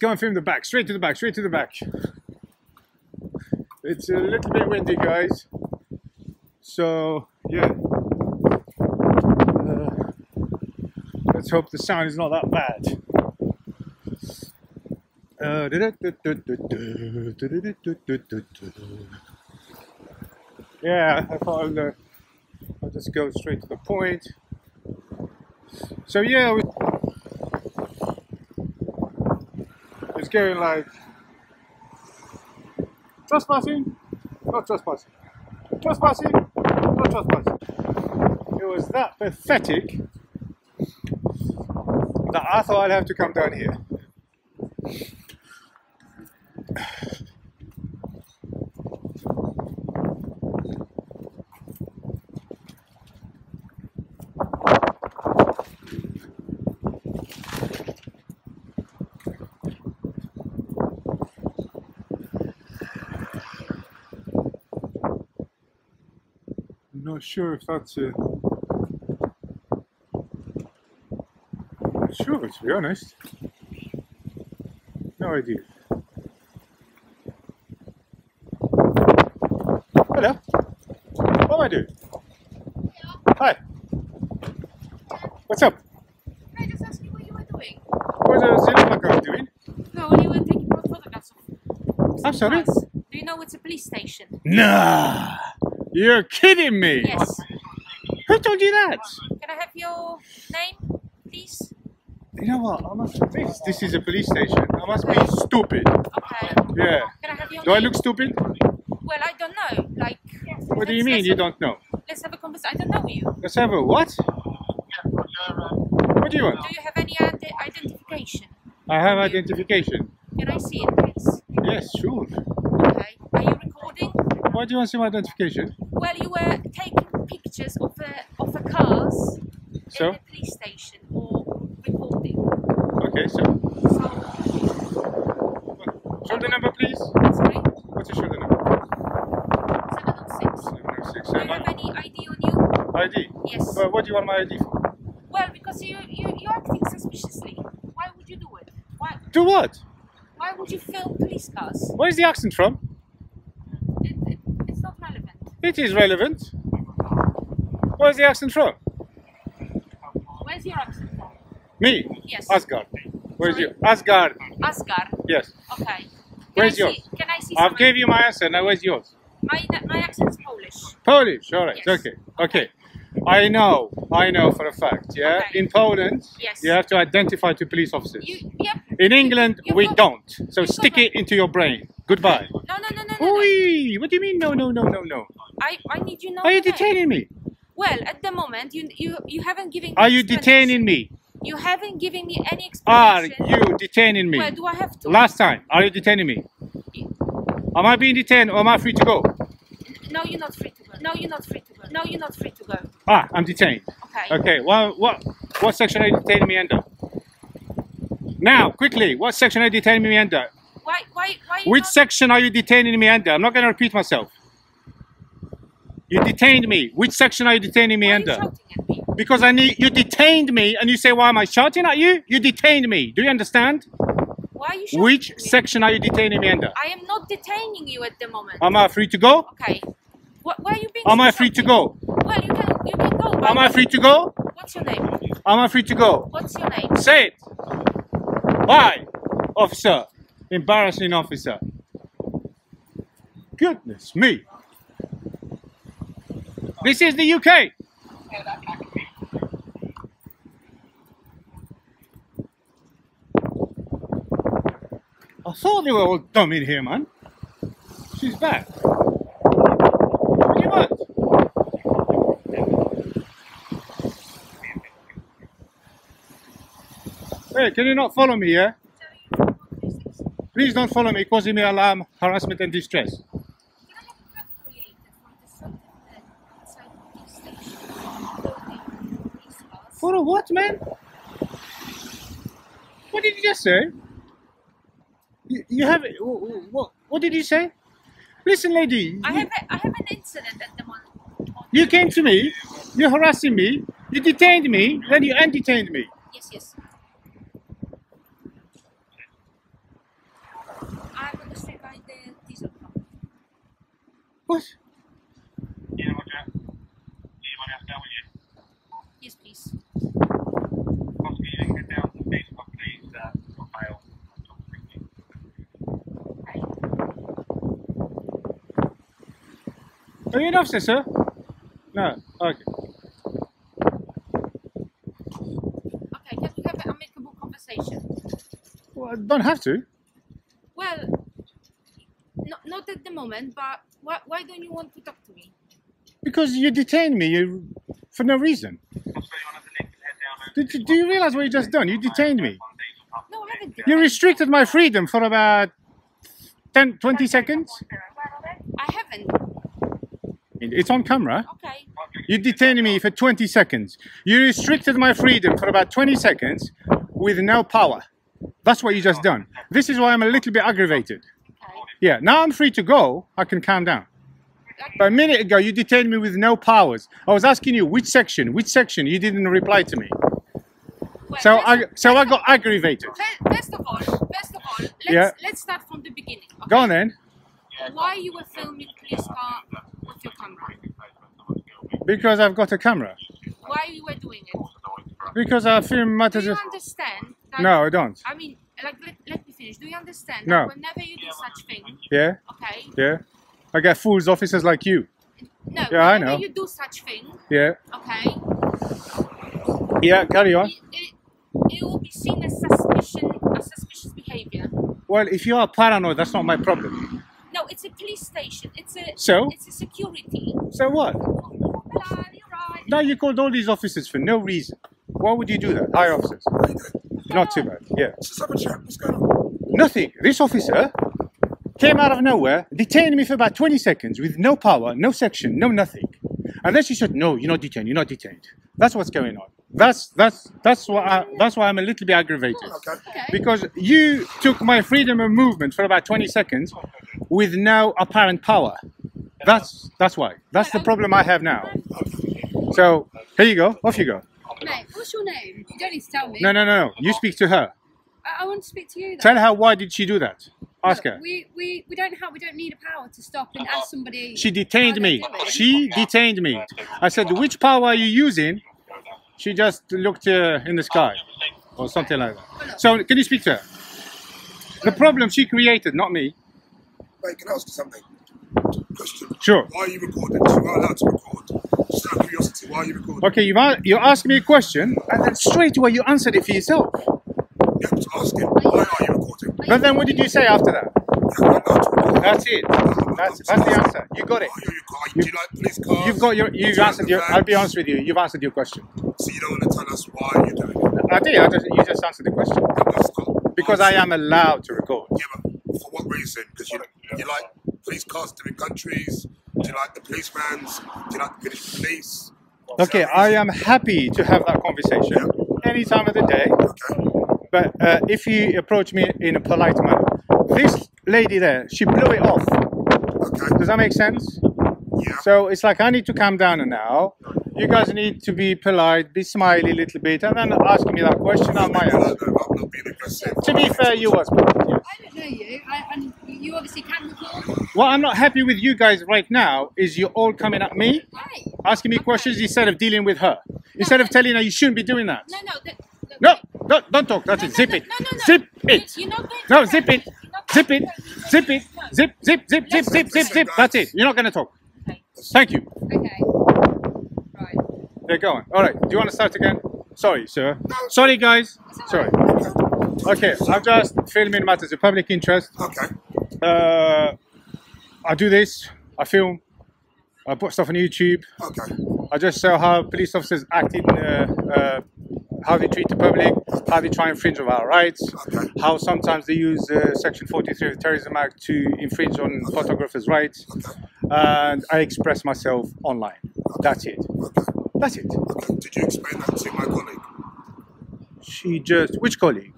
Let's go and film the back. Straight to the back. Straight to the back. It's a little bit windy, guys. So yeah. Uh, let's hope the sound is not that bad. Yeah, I thought I'll, uh, I'll just go straight to the point. So yeah, it's going like trespassing, not trespassing, trespassing, not trespassing. It was that pathetic that I thought I'd have to come down here. Not sure if that's a. Not sure, to be honest. No idea. Hello. What am I doing? Hi. What's up? I just asked you what you were doing. What does it look like I'm doing? No, when you were taking photographs of I'm sorry? Do you know it's a police station? Nah. You're kidding me. Yes. Who told you that? Can I have your name, please? You know what? I must this. This is a police station. I must be stupid. Okay. Yeah. Can I have your Do I look stupid? Well, I don't know. Like. What do you mean you don't know? Let's have a conversation. I don't know you. Let's have a what? What do you want? Do you have any ide- identification? I have identification. Can I see it, please? Yes, sure. Okay. Are you recording? Why do you want to see my identification? Well, you were taking pictures of the of the cars So? in the police station or recording. Okay, so So, shoulder number, please. sorry, What's your shoulder number? 706. Seven oh six oh Do you have any ID on you? ID. Yes. Well, what do you want my ID for? Well, because you, you, you're acting suspiciously. Why would you do it? Why, Do what? why would you film police cars? Where's the accent from? It, it, it's not relevant. It is relevant. Where's the accent from? Where's your accent from? Me. Yes. Asgard. Where's Sorry? you? Asgard. Asgard. Yes. Okay. Where's I see, yours? Can I see I've gave you my answer. Now where's yours? My, my accent is Polish. Polish. All right. Yes. Okay. Okay. I know. I know for a fact. Yeah. Okay. In Poland, Yes. you have to identify to police officers. You, yeah. In England, You we don't. So stick it into your brain. Goodbye. No, no, no, no, no. Oi! What do you mean? No, no, no, no, no. I, I need you now. Are you detaining me? Well, at the moment, you you you haven't given. me Are you detaining me? You haven't given me any explanation. Are you detaining me? Well, do I have to? Last time, are you detaining me? Am I being detained or am I free to go? No, you're not free to go. No, you're not free to go. No, you're not free to go. Ah, I'm detained. Okay. Okay, well, what what section are you detaining me under? Now, quickly, what section are you detaining me under? Why why why? Which section are you detaining me under? I'm not going to repeat myself. You detained me. Which section are you detaining me why under? Are you shouting at me? Because I need you detained me, and you say, "Why am I shouting at you?" You detained me. Do you understand? Why are you shouting Which at me? section are you detaining me under? I am not detaining you at the moment. Am I free to go? okay. Why are you being? Am so I free to go? Well, you can you can go. Am I free to go? What's your name? Am I free to go? What's your name? Say it. Why, officer? Embarrassing officer. Goodness me. This is the UK. I thought they were all dumb in here, man. She's back. Hey, can you not follow me, yeah? Please don't follow me, causing me alarm, harassment, and distress. Can I have a threat created from the subject that outside the police station? Loading police cars? For a what, man? What did you just say? You, you have what? What did you say? Listen, lady. I you- have a, I have an incident at the moment. You came to me. You're harassing me. You detained me. Then you undetained me. Yes, yes. by the diesel pump. What? Yeah, Roger. Do you want us down with you? Yes, please. Oscar, you can get down to Facebook, please. Uh, for mail. Thank you. Are you an officer, sir? No. Okay. Okay, can we have an amicable conversation? Well, I don't have to. Well, no, not at the moment, but why, why don't you want to talk to me? Because you detained me you, for no reason. Oscar, you want us to head down over Did you, do you realize what you just done? You detained me. one diesel pump. No, I haven't. You restricted my freedom for about 10, 20 seconds. I haven't. It's on camera. Okay. You detained me for 20 seconds. You restricted my freedom for about 20 seconds with no power. That's what you just done. This is why I'm a little bit aggravated. Yeah, now I'm free to go. I can calm down. But a minute ago, you detained me with no powers. I was asking you which section, which section. You didn't reply to me. Well, So I, so I got aggravated. First of all, first of all, let's Yeah. let's start from the beginning. Okay? Go on then. Why you were filming police car uh, with your camera? Because I've got a camera. Why you were doing it? Because I film Do matters you understand? That, No, I don't. I mean, like, let, let me finish. Do you understand No. that whenever you do such thing, Yeah, okay? yeah. I get fools officers like you. No, Yeah, I whenever know. you do such thing, Yeah, okay, yeah. Carry on. it, it, it will be seen as suspicion, as suspicious behavior. Well, if you are paranoid, that's not my problem. No, it's a police station. It's a So? it's a security. So what? Hello, you're right. Now you called all these officers for no reason. Why would you do that? Hi, officers. Not too bad. Yeah. Let's have a chat. What's going on? Nothing. This officer came out of nowhere, detained me for about 20 seconds with no power, no section, no nothing. And then she said, "No, you're not detained. You're not detained." That's what's going on. That's that's that's why I, that's why I'm a little bit aggravated. Okay. Okay. Because you took my freedom of movement for about 20 seconds with no apparent power. That's that's why. That's the problem I have now. So here you go. Off you go. Mate, what's your name? You don't need to tell me. No, no, no, no. You speak to her. I, I want to speak to you. Though. Tell her why did she do that. Ask Look. We, we, we don't have we don't need a power to stop and ask somebody. She detained me. She detained me. I said, which power are you using? She just looked uh, in the sky or something like that. So can you speak to her? The problem she created, not me. Mate, can I ask you something? Question. Sure. Why are you recording? You are allowed to record. Just out of curiosity, why are you recording? Okay, you a- you asked me a question and then straight away you answered it for yourself. Yeah, I'm just asking. Why are you recording? But then what did you say after that? Yeah, I'm allowed to record. That's it. That's, that's the answer. You got it. You, car? do you like police cars? You've got your. You've answered your. I'll be honest with you. You've answered your question. So you don't want to tell us why you're doing it? I did. I just, you just answered the question. Because I am allowed to record. Yeah, but for what reason? Because you, you like police cars in different countries? Do you like the police vans? Do you like the British police? Okay, I am happy to have that conversation any time of the day. Okay. But uh, if you approach me in a polite manner, this lady there, she blew it off. Okay. Does that make sense? Yeah. So it's like I need to calm down now. You guys need to be polite, be smiley a little bit, and then asking me that question on my I answer. don't know, I'm not being aggressive. To be fair, you was polite. I don't know you, I, and you obviously can record. What I'm not happy with you guys right now is you're all coming at me, Hey, asking me questions instead of dealing with her. Instead of telling her you shouldn't be doing that. No, no. The, the, No, don't, don't talk. That's No, it. no, Zip no, it. no, no, no. Zip it. You're not No, zip it. Zip it. to tell me. Zip it. Zip, zip, zip, zip, zip, zip, zip. That's it. You're not going to talk. Okay. Thank you. okay. Right. They're going. All right. Do you want to start again? Sorry, sir. Sorry, guys. Sorry. Okay. I'm just filming matters of public interest. Okay. Uh, I do this. I film. I put stuff on YouTube. Okay. I just show how police officers act in, uh, uh, how they treat the public, how they try and infringe on our rights, Okay. how sometimes they use uh, Section 43 of the Terrorism Act to infringe on photographers' rights, Okay. and I express myself online. That's it. Okay. That's it. Okay. Did you explain that to my colleague? She just which colleague?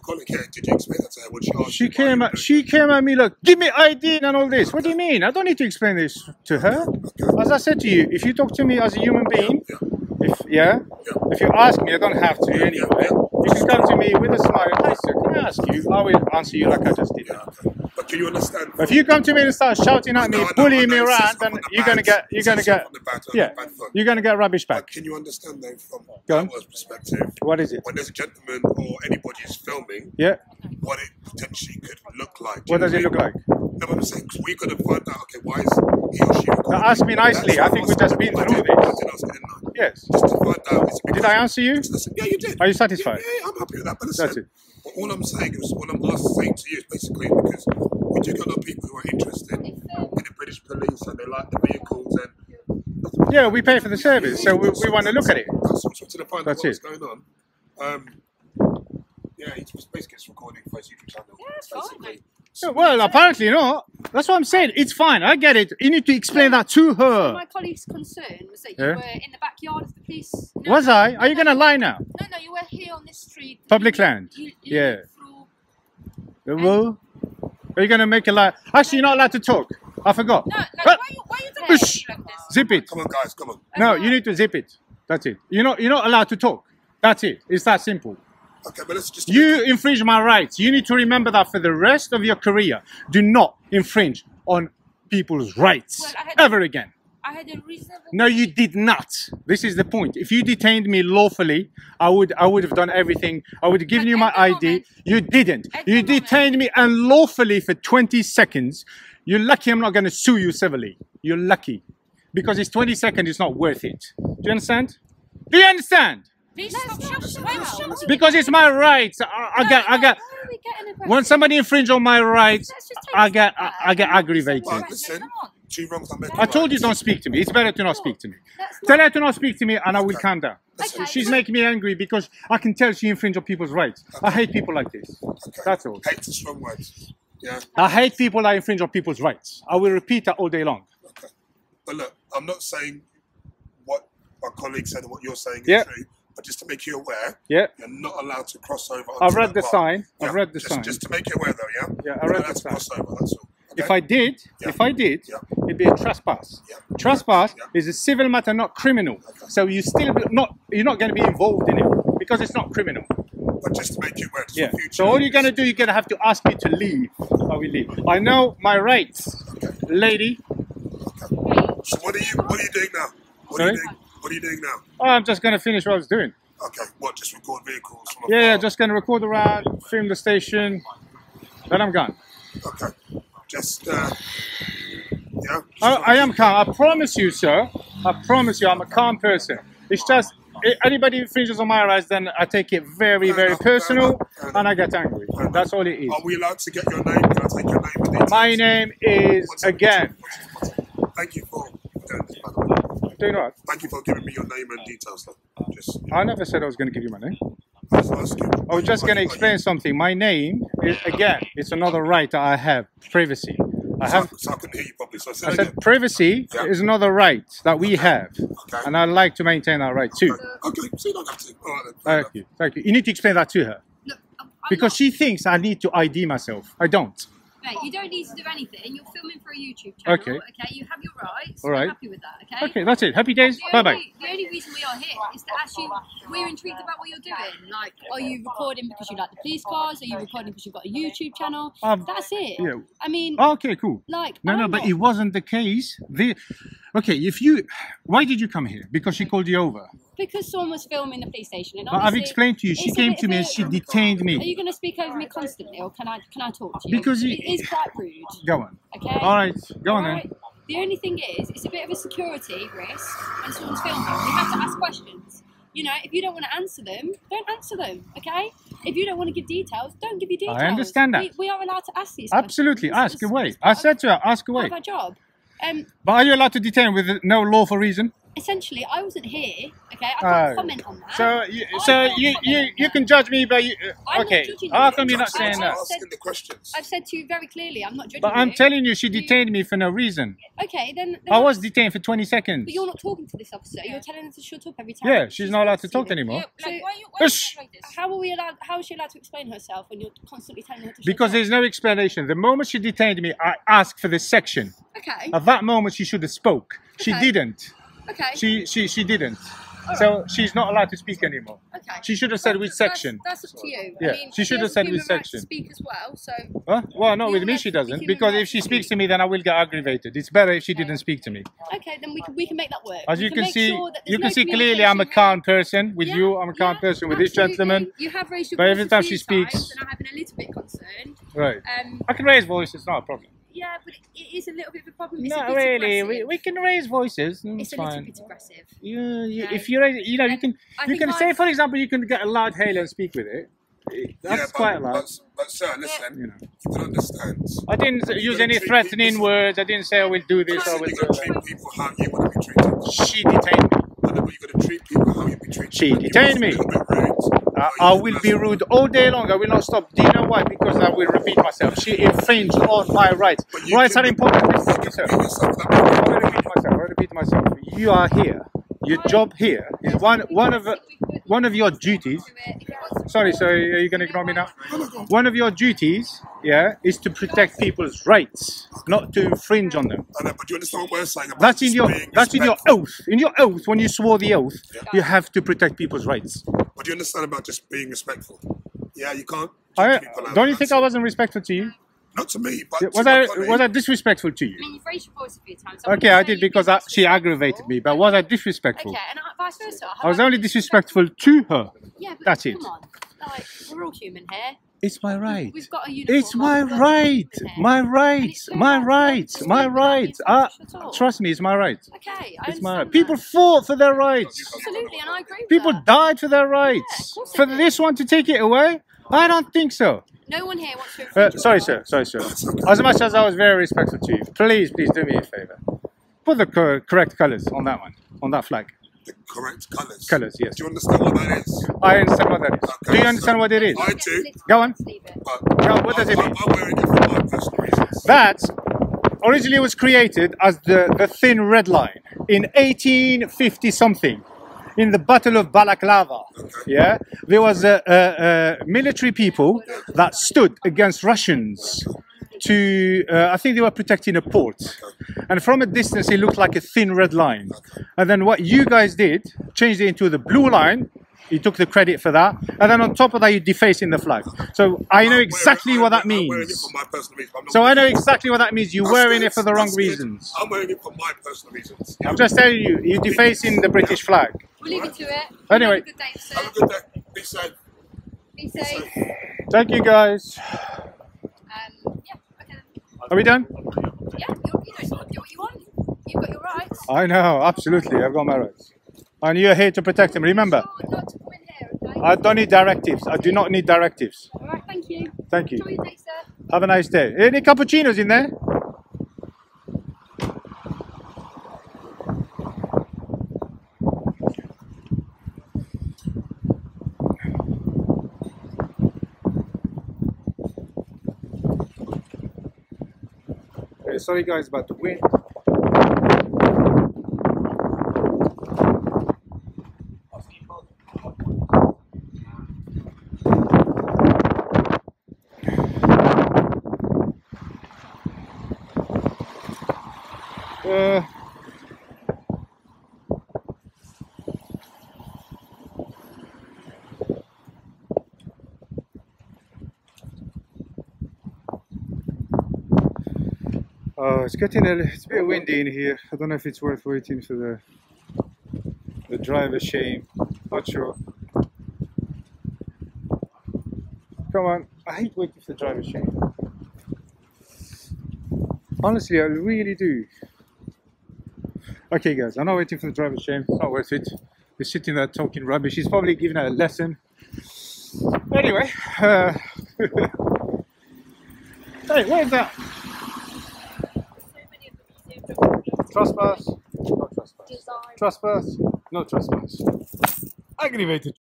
Colleague here, did you explain that to her when she asked She you why you came at she came at me like, give me ID and all this. What do you mean? I don't need to explain this to her. As I said to you, if you talk to me as a human being, Yeah. if yeah, if you ask me, I don't have to anyway. You can come to me with a smile. Hi, sir, can I ask you? I will answer you like I just did. Yeah, okay. But But you understand? If you come to me and start shouting at me, I know, I know, bullying me around, then off on the you're gonna get you're gonna get bad- yeah you're gonna get rubbish But back. can you understand though from Go on. perspective? What is it? When there's a gentleman or anybody is filming, Yeah. what it potentially could look like. Do What does it know look like? No, but I'm saying we could have found out. Okay, why is he or she? Now, ask me nicely. I think we've just been through this. I did ask it. Yes. Just to find out. Is it Did I answer you? Yeah, you did. Are you satisfied? Yeah, I'm happy with that. But but all I'm saying is, what I'm asking, saying to you is basically because we do get a lot of people who are interested in the British police and they like the vehicles and. Yeah, we pay for the service, so we, we want to look at it. That's what I'm trying to find That's out what's it. going on. Um, yeah, he's basically just recording for his YouTube channel. Yeah, it's fine, basically. Yeah, Well, apparently not. That's what I'm saying. It's fine. I get it. You need to explain that to her. My colleague's concern was that you Yeah. were in the backyard of the police. No, Was I? Are you no, gonna lie now? No, no, you were here on this street. Public You- land. you- you Yeah. lived through- Well, are you gonna make a lie? Actually, you're not allowed to talk. I forgot. No, like, Ah, why you, why are you doing it Ush. like this? Zip it. Come on, guys, come on. No, you need to zip it. That's it. You're not. You're not allowed to talk. That's it. It's that simple. Okay, but let's just. You infringe my rights. You need to remember that for the rest of your career. Do not infringe on people's rights Well, ever again. I had a reasonable. No, you did not. This is the point. If you detained me lawfully, I would I would have done everything. I would have given At you my ID. moment- You didn't. You the moment- detained me unlawfully for 20 seconds. You're lucky I'm not going to sue you civilly. You're lucky. Because it's 20 seconds, it's not worth it. Do you understand? Do you understand? Please stop shouting Why out. shout? Because it's my rights. I, I get, I get. Why are we getting aggressive? When somebody infringe on my rights, Let's just take I a get, I. I get aggravated. Well, listen, come on. Two wrongs don't make a I told you don't speak to me. It's better to not speak to me. Tell her to not speak to me, and I will calm down. Okay. She's making me angry because I can tell she infringes on people's rights. I hate people like this. Okay. That's all. Hate's a strong words. Yeah. I hate people that infringe on people's rights. I will repeat that all day long. Okay. But look, I'm not saying what my colleague said and what you're saying is Yeah. true, but just to make you aware, Yeah, you're not allowed to cross over. I've read the path. sign. I've read the just, sign. Just to make you aware, though, yeah. Yeah, I read not allowed the to cross over. That's all. Okay? If I did, Yeah. if I did, Yeah. it'd be a trespass. Yeah. Trespass is a civil matter, not criminal. So you still not you're not going to be involved in it because it's not criminal. But just to make you aware, Yeah. So all you're going to do, you're going to have to ask me to leave. I will leave. I know my rights, Okay. lady. So what are you? What are you doing now? What are Sorry? you doing? What are you doing now? Oh, I'm just going to finish what I was doing. Okay. What? Just record vehicles Yeah, yeah, just going to record around, film the station, then I'm gone. Okay. Just. Uh, yeah. I, I am calm. I promise you, sir. I promise you, I'm a calm person. It's just anybody infringes on my rights, then I take it very, Fair very enough, personal, enough, and I get angry. That's all it is. Are we allowed to get your name? Can I take your name and? My name is What's it- again. what's it- what's it- Thank you for doing this, by the way. Do you what? Thank you for giving me your name and details. Though. Just, I never said I was going to give you my name. I was asking. I was just going to explain something. My name is again. It's another right that I have. Privacy. I So I, have. so I couldn't hear you properly. So I said, I said privacy Yeah. is another right that we have, Okay. and I'd like to maintain that right too. Okay, so you don't have to. All right, then. fair Thank you. Thank you. You need to explain that to her Look, I'm, I'm because not- she thinks I need to ID myself. I don't. Mate, you don't need to do anything. You're filming for a YouTube channel. Okay. Okay. You have your rights. All right. Happy with that. Okay. Okay, that's it. Happy days. Bye bye. the only reason we are here is to ask you, we're intrigued about what you're doing. Like, are you recording because you like the police cars? Are you recording because you've got a YouTube channel? Um, That's it. yeah. I mean, Okay, cool. like, No, no, I'm but not- it wasn't the case. The okay, if you, why did you come here? Because she called you over. Because someone was filming the police station. And I've explained to you. She came to me and she detained me. Are you going to speak over me constantly, or can I can I talk to you? Because you- it is quite rude. Go on. Okay. All right, go on Alright? then. The only thing is, it's a bit of a security risk when someone's filming. We have to ask questions. You know, if you don't want to answer them, don't answer them. Okay. If you don't want to give details, don't give your details. I understand that. We, we are allowed to ask these. Absolutely, questions. ask It's- away. it's I said to her, ask away. part of our job. Um, But are you allowed to detain with no lawful reason? Essentially, I wasn't here. Okay, I Oh. can't comment on that. So, you, I so can't you, you, you can judge me, but you, I'm uh, not okay. How come you're not I- saying I- that? Asking the questions. I've said to you very clearly, I'm not judging But I'm you. telling you, she You- detained me for no reason. Okay, then. then I was detained for 20 seconds. But you're not talking to this officer. You're telling her to shut up every time. Yeah, she's not allowed to talk speaking. anymore. Yeah, like, So- why you, why you Ush. like? How are we allowed? How is she allowed to explain herself when you're constantly telling her to? shut Because up? there's no explanation. The moment she detained me, I asked for this section. Okay. At that moment, she should have spoke. She Okay. didn't. Okay. She she she didn't. So she's not allowed to speak anymore. Okay. She should have said Well, which section. That's, up to you. Yeah, I mean, she should have said which section. Speak as well. So Huh? Well, not with me, she doesn't. Because if she speaks to me, then I will get aggravated. It's better if she didn't speak to me. okay, then we can we can make that work. As you can make see, sure you can no see clearly I'm a calm person. With Yeah, you, I'm a calm yeah, person. With this gentleman, you have raised your But every time she speaks- and I'm having a little bit concerned. right? Um, I can raise voices, not a problem. Yeah, but it, it is a little bit of a problem. It's a Not bit really. aggressive. We, we can raise voices. mm, it's It's a little fine. bit aggressive. You, you, Okay. if you raise, you know, you can I you can say, I've- for example, you can get a loud hail and speak with it. That's yeah, quite but, loud. but, but sir, listen, You know. you can understand. I didn't use any threatening people- words. I didn't say I will do this I will you do that. treat people how you want to be treated. She detained me. I know, but you got to treat people how you be treated. She And you detained was me. A little bit rude. I, will be rude all day long. I will not stop. Do you know why? Because I will repeat myself. She infringed on my rights. Rights are important. Me, sir. Beat yourself up. I will repeat myself. I will repeat myself. You are here. Your job here is one one of one of your duties. Sorry, so are you going to ignore me now? One of your duties, yeah, is to protect people's rights, not to infringe on them. I know, but you understand what we're saying about That's in your that's in your oath. In your oath, when you swore the oath, you have to protect people's rights. But do you understand about just being respectful? Yeah, you can't. I, treat people like don't you think I wasn't respectful to you? Not to me, but Was to I was I disrespectful to I you? you've voice a few times. so Okay, I did because I, she aggravated me. But was I disrespectful? Okay, and I, vice versa. I was only disrespectful to her. Yeah, but That's come it. on. Like, we're all human here. It's my right. We've got a uniform. It's my on, we're all right. My it's My right rights. My speak without rights. being selfish at all. trust me, it's my right. Okay, I It's my right. People fought for their rights. Absolutely, and I agree with People died for their Yeah, rights. of For this one to take it away? I don't think so. No one here wants to Uh, sorry, sir. Sorry, sir. As much as I was very respectful to you, please, please do me a favor. Put the co- correct colors on that one, on that flag. the correct colours. Colours, yes. Do you understand what that is? I understand what that is. Okay, Do you so- understand what it is? I do. Go on. Leave it. But Well, what does it I'm, mean? I'm wearing it for my personal reasons. That originally was created as the, the thin red line in 1850 something in the Battle of Balaklava. Yeah, there was a, a, a military people that stood against Russians. To uh, I think they were protecting a port, and from a distance it looked like a thin red line. And then what you guys did, changed it into the blue line. You took the credit for that, and then on top of that, you're defacing the flag. So I know exactly wearing- what that I'm wearing it means. for my personal reasons. So I know exactly what that means. You're That's wearing good, it for the wrong that's reasons. I'm wearing it for my personal reasons. I'm just telling you, you're defacing the British flag. We'll leave it to it. Anyway. Have a good day, sir. Have a good day. Be safe. Be safe. Thank you guys. Um, yeah, okay. Are we done? Yeah, you're, you know, do what you want. You've got your rights. I know, absolutely. I've got my rights. And you're here to protect them. Remember, Sure not to come in here, okay? I don't need directives. I do not need directives. All right, thank you. Thank you. Enjoy your day, sir. Have a nice day. Any cappuccinos in there? Uh, sorry guys about the wind. Uh, Oh, it's getting a, it's a bit windy in here. I don't know if it's worth waiting for the the driver shame. Not sure. Come on, I hate waiting for the driver shame. Honestly, I really do. Okay, guys, I'm not waiting for the driver shame. It's not worth it. We're sitting there talking rubbish. He's probably giving her a lesson. Anyway, uh, hey, where's that? Trespass. No trespass. Trespass. No trespass. Aggravated.